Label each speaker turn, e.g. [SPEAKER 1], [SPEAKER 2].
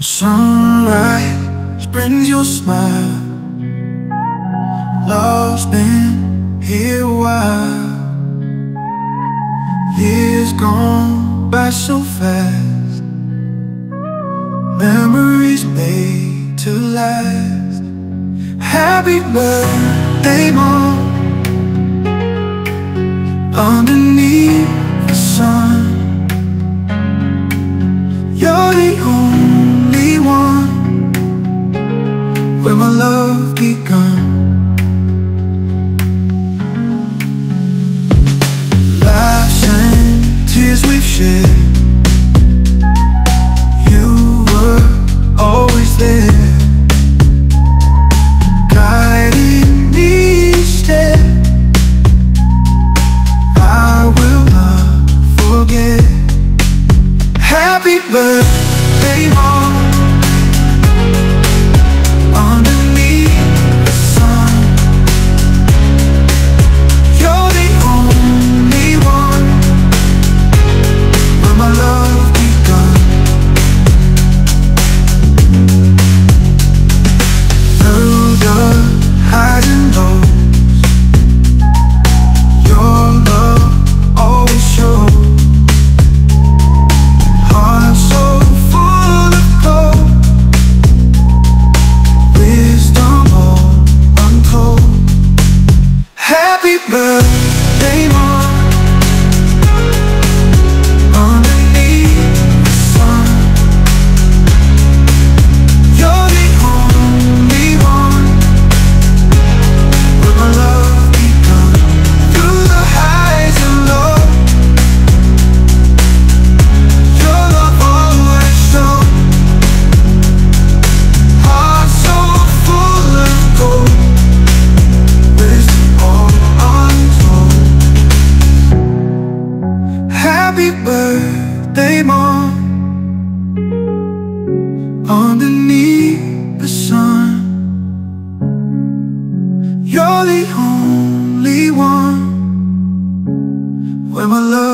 [SPEAKER 1] Sunrise brings your smile. Love's been here a while Years gone by so fast. Memories made to last. Happy birthday, Mom. Underneath magical birthday morning happy birthday, Mom Underneath the sun You're the only one. When my love